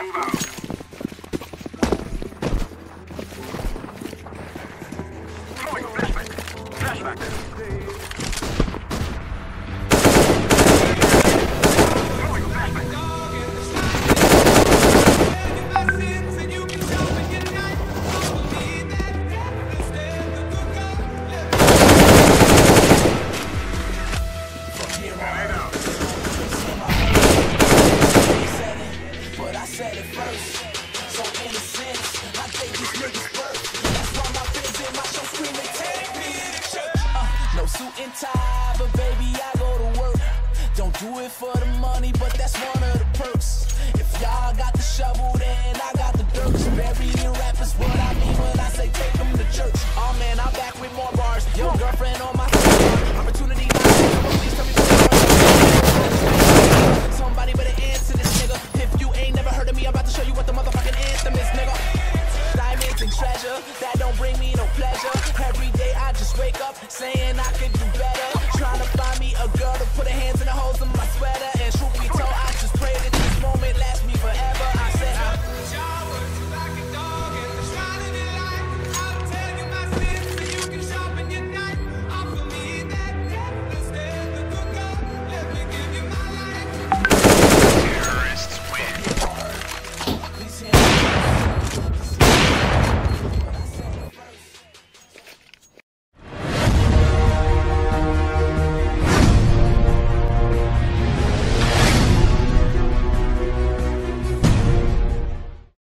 Here I am. suit and tie, but baby, I go to work. Don't do it for the money, but that's one. wake up saying I could do better.